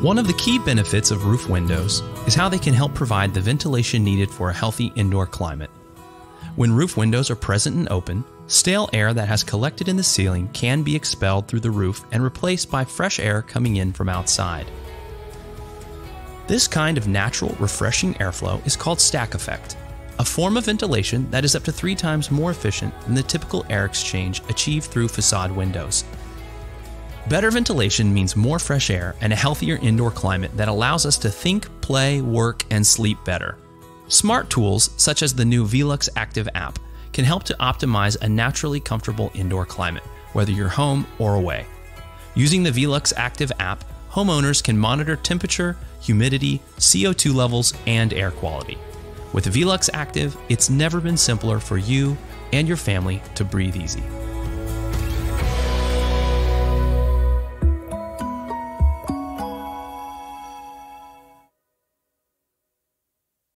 One of the key benefits of roof windows is how they can help provide the ventilation needed for a healthy indoor climate. When roof windows are present and open, stale air that has collected in the ceiling can be expelled through the roof and replaced by fresh air coming in from outside. This kind of natural, refreshing airflow is called stack effect, a form of ventilation that is up to three times more efficient than the typical air exchange achieved through facade windows. Better ventilation means more fresh air and a healthier indoor climate that allows us to think, play, work, and sleep better. Smart tools, such as the new Velux Active app, can help to optimize a naturally comfortable indoor climate, whether you're home or away. Using the Velux Active app, homeowners can monitor temperature, humidity, CO2 levels, and air quality. With Velux Active, it's never been simpler for you and your family to breathe easy.